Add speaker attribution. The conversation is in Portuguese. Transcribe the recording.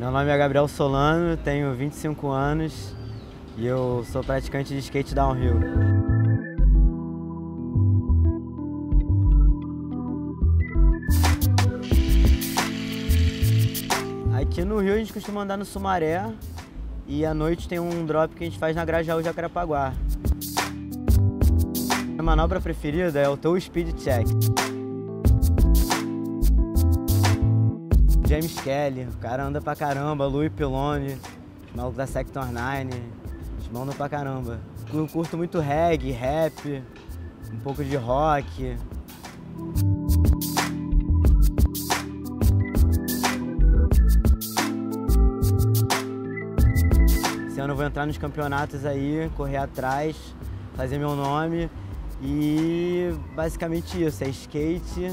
Speaker 1: Meu nome é Gabriel Solano, tenho 25 anos e eu sou praticante de skate downhill. Aqui no Rio a gente costuma andar no Sumaré e à noite tem um drop que a gente faz na Grajaú Jacarepaguá. Minha manobra preferida é o toe speed check. James Kelly, o cara anda pra caramba, Louis Pilone, os malucos da Sector 9, eles mandam pra caramba. Eu curto muito reggae, rap, um pouco de rock. Esse ano eu vou entrar nos campeonatos aí, correr atrás, fazer meu nome e basicamente isso, é skate,